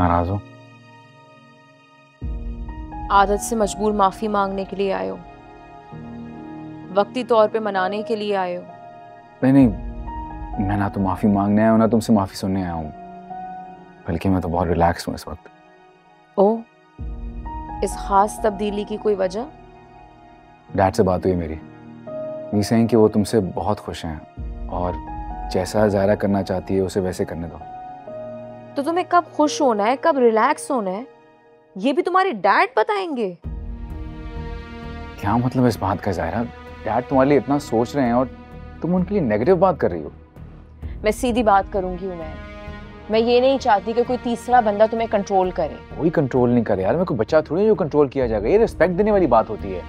नाराज़ हो। आदत से मजबूर माफ़ी मांगने के लिए आए हो। वक्ती तौर पे मनाने के लिए आए हो। नहीं नहीं मैं ना तो माफ़ी मांगने आया हूँ ना तुमसे माफ़ी सुनने आया हूँ। बल्कि मैं तो बहुत रिलैक्स हूँ इस वक्त। ओ इस खास तब्दीली की कोई वजह? डैड से बात हुई मेरी। सेइंग कि वो तुमसे बहुत खुश हैं और जैसा जायरा करना चाहती है उसे वैसे करने दो। तो तुम्हें कब खुश होना है कब रिलैक्स होना है? ये भी तुम्हारे डैड बताएँगे। क्या मतलब इस बात का जायरा? डैड तुम्हारे लिए इतना सोच रहे हैं और तुम उनके लिए नेगेटिव बात कर रही हो। मैं सीधी बात करूँगी मैं मैं ये नहीं चाहती कि कोई तीसरा बंदा तुम्हें कंट्रोल करे। कोई कंट्रोल नहीं करे यार। मैं कोई बच्चा थोड़ी जो कंट्रोल किया जाएगा। ये रिस्पेक्ट देने वाली बात होती है।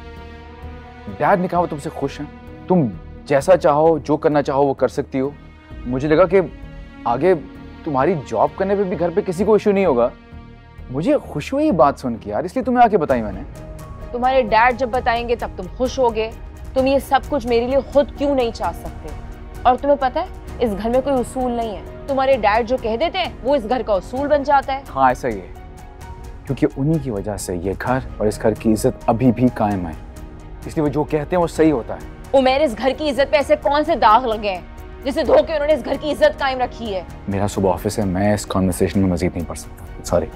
डैड ने कहा वो तुमसे खुश हैं। तुम जैसा चाहो जो करना चाहो वो कर सकती हो। मुझे लगा कि आगे तुम्हारी जॉब करने पे भी घर पे किसी को इशू नहीं होगा। मुझे खुश हुई बात सुन के यार इसलिए तुम्हें आके बताई मैंने। तुम्हारे डैड जब बताएँगे तब तुम खुश होगे। तुम ये सब कुछ मेरे लिए खुद क्यों नहीं चाह सकते? और तुम्हें पता है इस घर में कोई उसूल नहीं है। तुम्हारे डैड जो कह देते हैं वो इस घर का उसूल बन जाता है। हाँ ऐसा ही है। क्योंकि उन्हीं की वजह से ये घर और इस घर की इज़्ज़त अभी भी कायम है। इसलिए वो जो कहते हैं वो सही होता है। उमेर इस घर की इज़्ज़त पे ऐसे कौन से दाग लगे हैं? जिसे धोके उन्होंने इस घर की इज़्ज़त कायम रखी है। मेरा सुबह ऑफ़िस है, मैं इस कॉन्वर्सेशन में मजीद नहीं पढ़ सकता। सॉरी